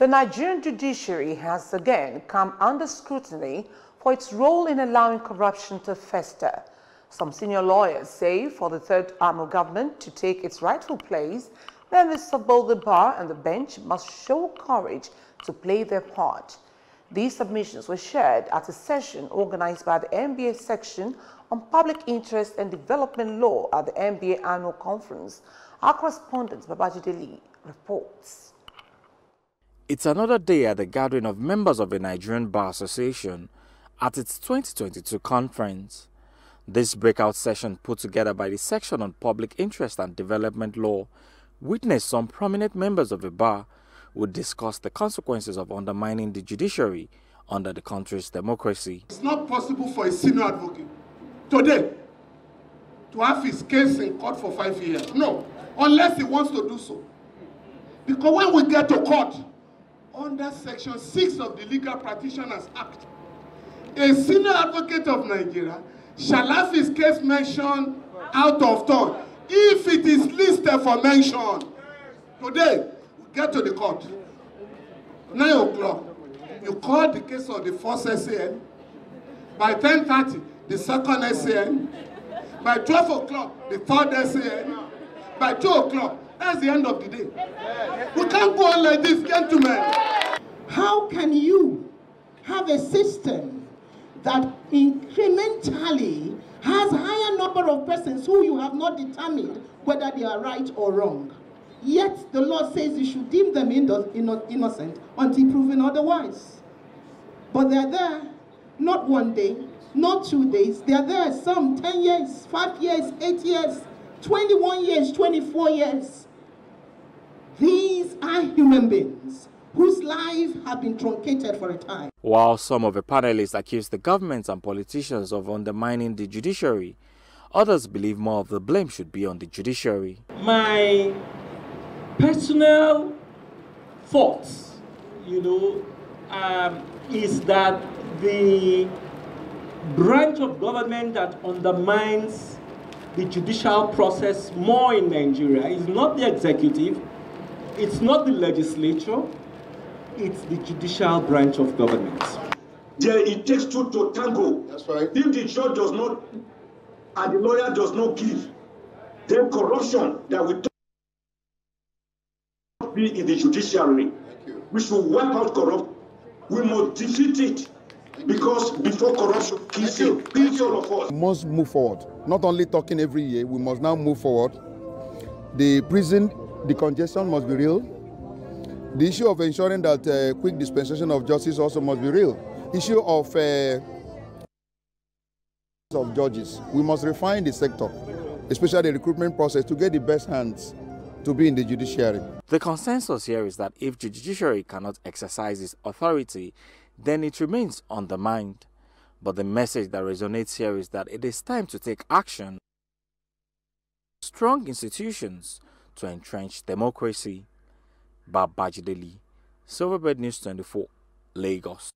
The Nigerian judiciary has again come under scrutiny for its role in allowing corruption to fester. Some senior lawyers say for the third arm of government to take its rightful place, members of both the bar and the bench must show courage to play their part. These submissions were shared at a session organized by the NBA section on public interest and development law at the NBA annual conference. Our correspondent Babajide Lee reports. It's another day at the gathering of members of the Nigerian Bar Association at its 2022 conference. This breakout session put together by the section on public interest and development law witnessed some prominent members of the bar who discussed the consequences of undermining the judiciary under the country's democracy. It's not possible for a senior advocate today to have his case in court for five years. No, unless he wants to do so. Because when we get to court, under Section 6 of the Legal Practitioners Act, a senior advocate of Nigeria shall have his case mentioned out of turn if it is listed for mention. Today, we get to the court. 9 o'clock, you call the case of the first SAN. By 10.30, the second SAN. By 12 o'clock, the third SAN. By 2 o'clock, that's the end of the day. We can't go on like this, gentlemen. How can you have a system that incrementally has higher number of persons who you have not determined whether they are right or wrong? Yet the law says you should deem them innocent until proven otherwise. But they're there, not one day, not two days. They're there some 10 years, 5 years, 8 years, 21 years, 24 years. These are human beings whose lives have been truncated for a time. While some of the panelists accuse the government and politicians of undermining the judiciary, others believe more of the blame should be on the judiciary. My personal thoughts, you know, um, is that the branch of government that undermines the judicial process more in Nigeria is not the executive, it's not the legislature, it's the judicial branch of government. There it takes two to tango. That's right. If the judge does not and the lawyer does not give, then corruption that we talk be in the judiciary. We should wipe out corruption. We must defeat it. Because before corruption kills you, kills all of us. We must move forward. Not only talking every year, we must now move forward. The prison, the congestion must be real. The issue of ensuring that uh, quick dispensation of justice also must be real. Issue of uh, of judges, we must refine the sector, especially the recruitment process, to get the best hands to be in the judiciary. The consensus here is that if the judiciary cannot exercise its authority, then it remains undermined. But the message that resonates here is that it is time to take action. Strong institutions to entrench democracy. Babajide Lee, Silverbird News 24, Lagos.